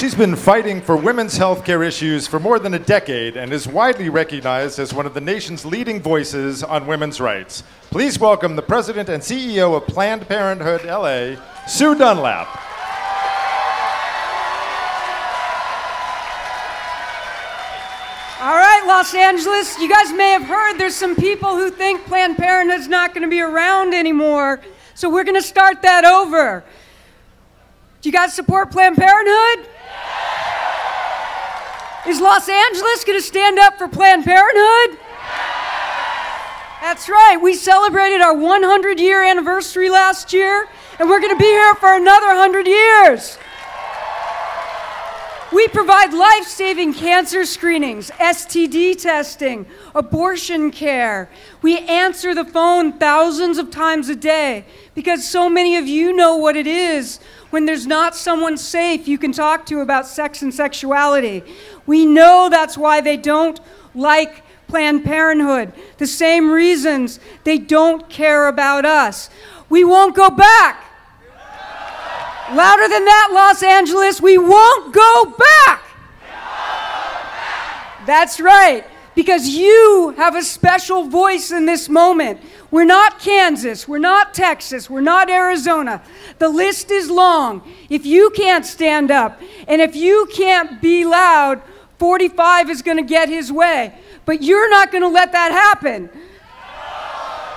She's been fighting for women's health care issues for more than a decade and is widely recognized as one of the nation's leading voices on women's rights. Please welcome the president and CEO of Planned Parenthood LA, Sue Dunlap. All right, Los Angeles, you guys may have heard there's some people who think Planned Parenthood's not going to be around anymore. So we're going to start that over. Do you guys support Planned Parenthood? Is Los Angeles going to stand up for Planned Parenthood? That's right. We celebrated our 100 year anniversary last year, and we're going to be here for another 100 years. We provide life saving cancer screenings, STD testing, abortion care. We answer the phone thousands of times a day because so many of you know what it is when there's not someone safe you can talk to about sex and sexuality. We know that's why they don't like Planned Parenthood. The same reasons they don't care about us. We won't go back. Louder than that, Los Angeles, we won't go back. That's right, because you have a special voice in this moment. We're not Kansas, we're not Texas, we're not Arizona. The list is long. If you can't stand up and if you can't be loud, 45 is going to get his way. But you're not going to let that happen.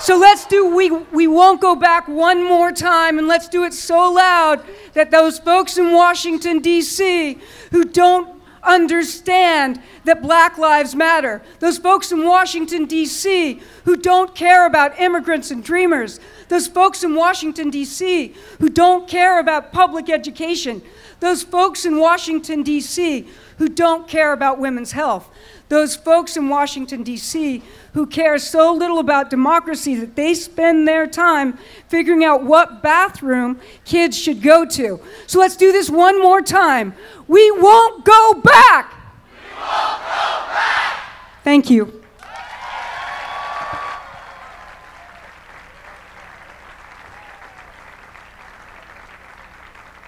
So let's do, we, we won't go back one more time, and let's do it so loud that those folks in Washington, D.C., who don't understand that black lives matter, those folks in Washington, D.C., who don't care about immigrants and dreamers, those folks in Washington, D.C., who don't care about public education, those folks in Washington, D.C., who don't care about women's health, those folks in Washington, D.C., who care so little about democracy that they spend their time figuring out what bathroom kids should go to. So let's do this one more time. We won't go back. We won't go back. Thank you.